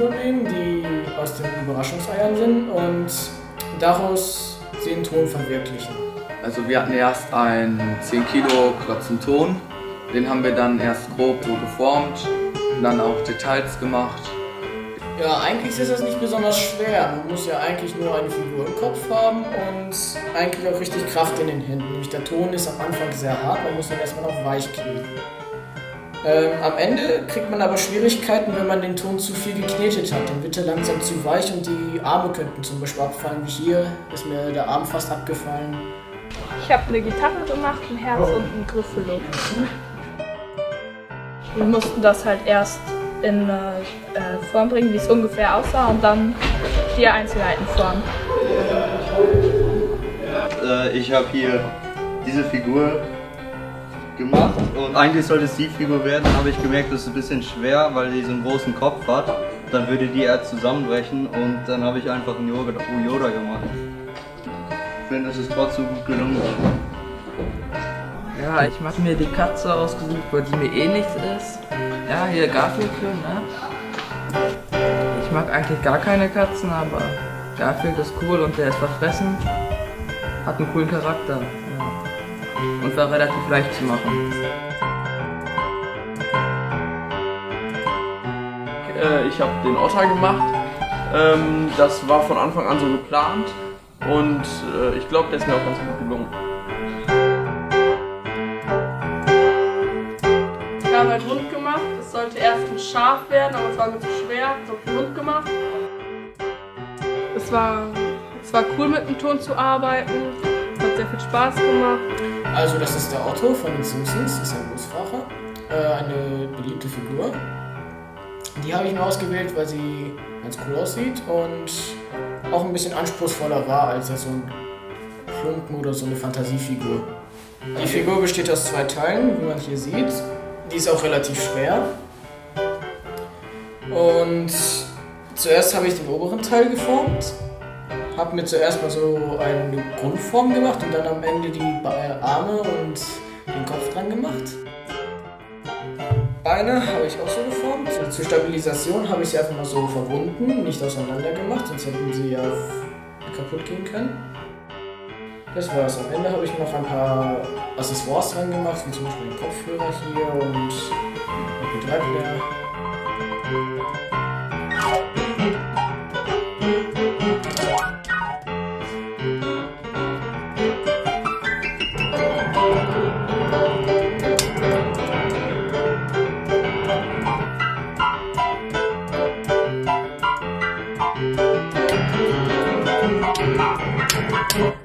Strukturen nehmen, die aus den Überraschungseiern sind und daraus den Ton verwirklichen. Also wir hatten erst einen 10 Kilo klotzen Ton, den haben wir dann erst grob so geformt und dann auch Details gemacht. Ja, eigentlich ist das nicht besonders schwer. Man muss ja eigentlich nur eine Figur im Kopf haben und eigentlich auch richtig Kraft in den Händen. Nämlich der Ton ist am Anfang sehr hart, man muss ihn erstmal noch weich kriegen. Ähm, am Ende kriegt man aber Schwierigkeiten, wenn man den Ton zu viel geknetet hat. Dann wird er langsam zu weich und die Arme könnten zum Beispiel abfallen. Wie hier ist mir der Arm fast abgefallen. Ich habe eine Gitarre gemacht, ein Herz und ein Griffelo. Wir mussten das halt erst in äh, Form bringen, wie es ungefähr aussah und dann die Einzelheiten formen. Äh, ich habe hier diese Figur gemacht und eigentlich sollte es die Figur werden, habe ich gemerkt, das ist ein bisschen schwer, weil die so einen großen Kopf hat. Dann würde die eher zusammenbrechen und dann habe ich einfach einen Yoda, Yoda gemacht. Ich finde, es ist trotzdem gut gelungen. Ja, ich habe mir die Katze ausgesucht, weil die mir eh nichts ist. Ja, hier Garfield-Film, ne? Ich mag eigentlich gar keine Katzen, aber Garfield ist cool und der ist verfressen. Hat einen coolen Charakter. Und war relativ leicht zu machen. Äh, ich habe den Otter gemacht. Ähm, das war von Anfang an so geplant und äh, ich glaube, der ist mir auch ganz gut gelungen. Ich habe einen Hund gemacht. Es sollte erst ein Schaf werden, aber es war mir zu schwer. Ich habe einen Hund gemacht. Es war, es war cool mit dem Ton zu arbeiten. Sehr viel Spaß gemacht. Also das ist der Otto von den Simpsons, das ist ein Busfahrer. Äh, eine beliebte Figur. Die habe ich mir ausgewählt, weil sie ganz cool aussieht und auch ein bisschen anspruchsvoller war als so ein Klumpen oder so eine Fantasiefigur. Die Figur besteht aus zwei Teilen, wie man hier sieht. Die ist auch relativ schwer. Und zuerst habe ich den oberen Teil geformt habe mir zuerst mal so eine Grundform gemacht und dann am Ende die äh, Arme und den Kopf dran gemacht. Beine habe ich auch so geformt. Also zur Stabilisation habe ich sie einfach mal so verbunden, nicht auseinander gemacht, sonst hätten sie ja kaputt gehen können. Das war's. Am Ende habe ich noch ein paar Accessoires dran gemacht, wie zum Beispiel den Kopfhörer hier und den Betreiber. Yeah.